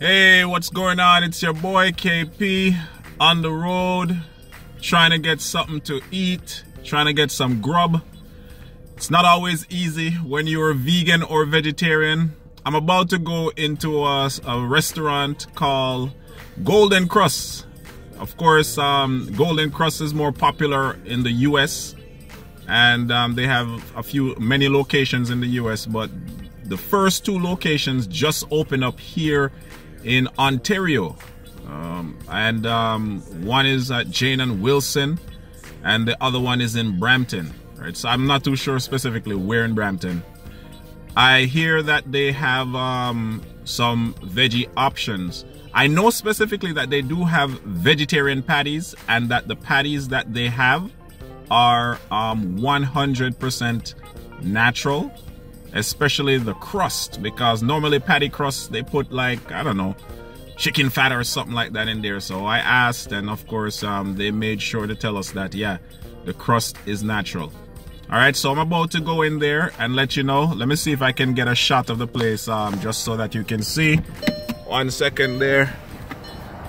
Hey, what's going on? It's your boy KP on the road trying to get something to eat, trying to get some grub. It's not always easy when you're vegan or vegetarian. I'm about to go into a, a restaurant called Golden Krust. Of course, um, Golden Krust is more popular in the US and um, they have a few, many locations in the US, but the first two locations just opened up here in Ontario. Um, and um, one is at Jane and Wilson, and the other one is in Brampton. Right, so I'm not too sure specifically where in Brampton. I hear that they have um, some veggie options. I know specifically that they do have vegetarian patties, and that the patties that they have are 100% um, natural especially the crust because normally patty crust they put like I don't know chicken fat or something like that in there. So I asked and of course um, they made sure to tell us that yeah the crust is natural. All right so I'm about to go in there and let you know. Let me see if I can get a shot of the place um, just so that you can see. One second there.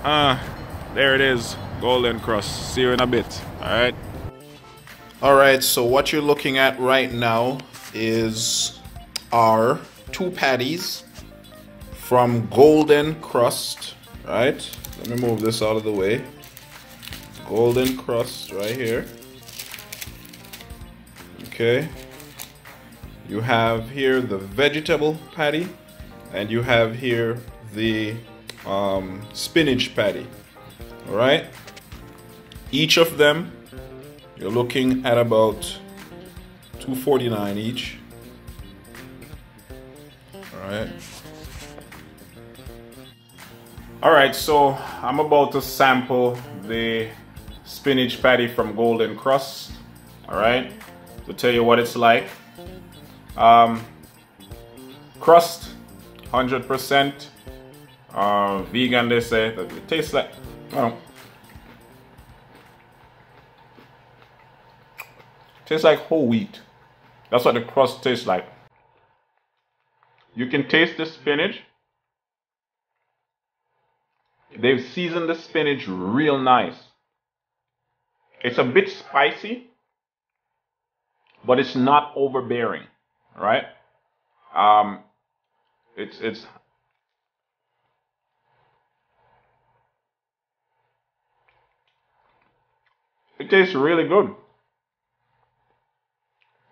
Ah uh, there it is Golden Krust. see you in a bit. All right. All right so what you're looking at right now is are two patties from Golden Krust, right? Let me move this out of the way. Golden Krust right here. Okay. You have here the vegetable patty and you have here the um, spinach patty. All right. Each of them, you're looking at about 249 each. Alright. Alright, so I'm about to sample the spinach patty from Golden Krust. Alright, to tell you what it's like. Um, crust, 100%. Uh, vegan, they say. It tastes like, oh, tastes like whole wheat. That's what the crust tastes like. You can taste the spinach. They've seasoned the spinach real nice. It's a bit spicy, but it's not overbearing, right? Um, it's it's it tastes really good.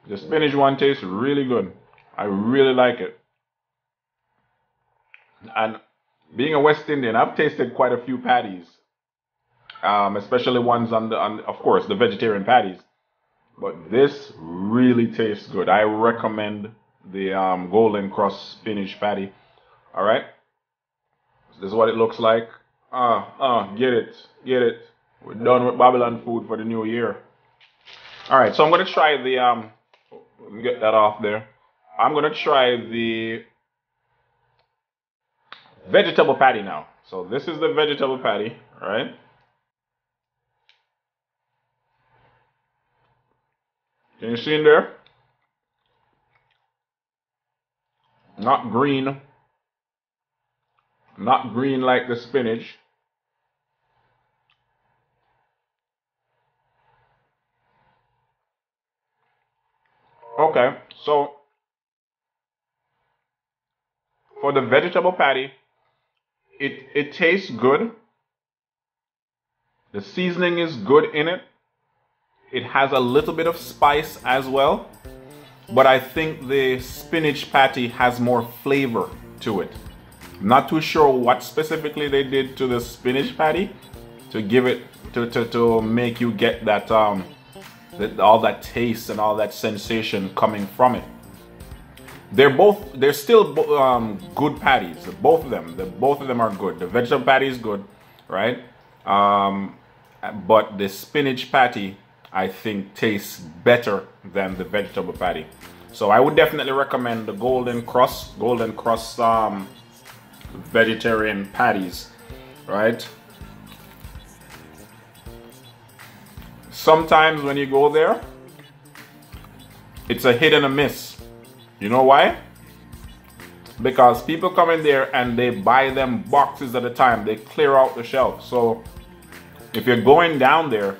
The spinach one tastes really good. I really like it. And being a West Indian, I've tasted quite a few patties, um, especially ones on the, on, of course, the vegetarian patties. But this really tastes good. I recommend the um, Golden Krust spinach patty. All right. This is what it looks like. Ah, uh, ah, uh, get it, get it. We're done with Babylon food for the new year. All right, so I'm gonna try the um. Get that off there. I'm gonna try the vegetable patty now. So this is the vegetable patty, right? Can you see in there? Not green. Not green like the spinach. Okay, so for the vegetable patty, it it tastes good. The seasoning is good in it. It has a little bit of spice as well. But I think the spinach patty has more flavor to it. not too sure what specifically they did to the spinach patty to give it to, to, to make you get that um that all that taste and all that sensation coming from it. They're both they're still um, good patties. Both of them. The, both of them are good. The vegetable patty is good, right? Um, but the spinach patty I think tastes better than the vegetable patty. So I would definitely recommend the Golden Krust, Golden Krust um, vegetarian patties, right? Sometimes when you go there, it's a hit and a miss you know why? because people come in there and they buy them boxes at a time. They clear out the shelf. So if you're going down there,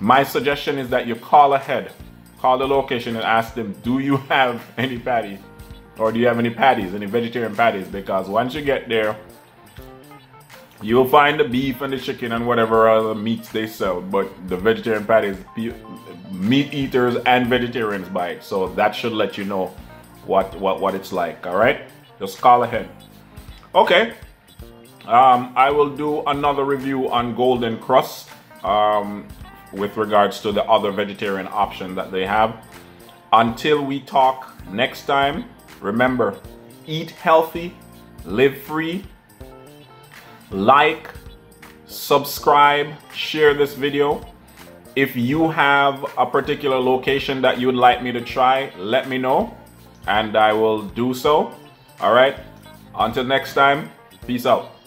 my suggestion is that you call ahead. Call the location and ask them, do you have any patties? Or do you have any patties, any vegetarian patties? Because once you get there, you'll find the beef and the chicken and whatever other meats they sell. But the vegetarian patties, meat eaters and vegetarians buy it. So that should let you know what, what, what it's like, all right? Just call ahead. Okay, um, I will do another review on Golden Krust um, with regards to the other vegetarian option that they have. Until we talk next time, remember, eat healthy, live free, like, subscribe, share this video. If you have a particular location that you would like me to try, let me know and I will do so. All right. Until next time, peace out.